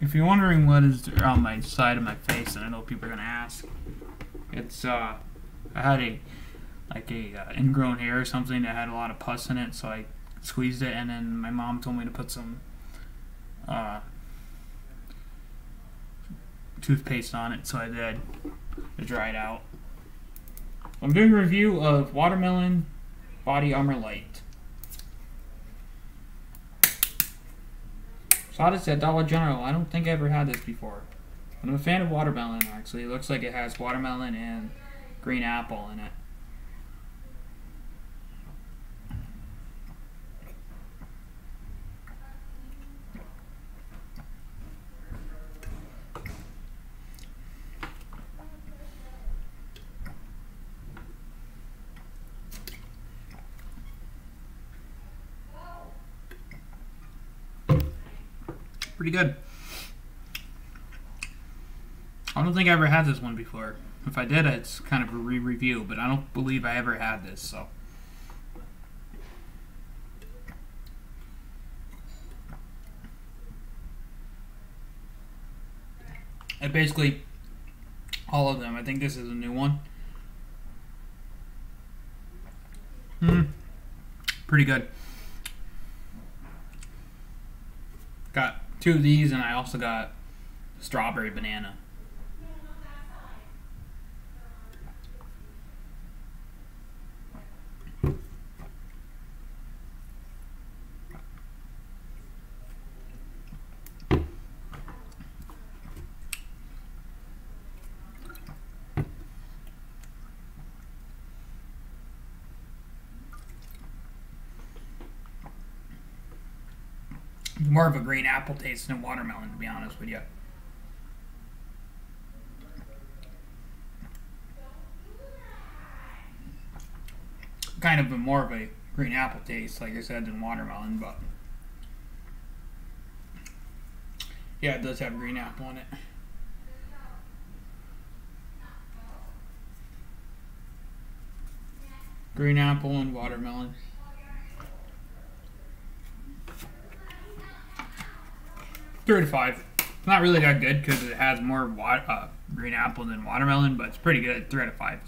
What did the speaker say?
If you're wondering what is on my side of my face, and I know people are gonna ask, it's uh, I had a like a uh, ingrown hair or something that had a lot of pus in it, so I squeezed it, and then my mom told me to put some uh, toothpaste on it, so I did to dry it out. I'm doing a review of Watermelon BODYARMOR LYTE. This at Dollar General. I don't think I ever had this before. I'm a fan of watermelon, actually. It looks like it has watermelon and green apple in it. Pretty good. I don't think I ever had this one before. If I did, it's kind of a re-review, but I don't believe I ever had this, so. And basically, all of them. I think this is a new one. Hmm. Pretty good. Got two of these, and I also got strawberry banana. More of a green apple taste than watermelon, to be honest with you. Kind of a more of a green apple taste, like I said, than watermelon, but yeah, it does have green apple in it. Green apple and watermelon. Three to five. It's Not really that good because it has more wa- uh, green apple than watermelon, but it's pretty good. Three out of five.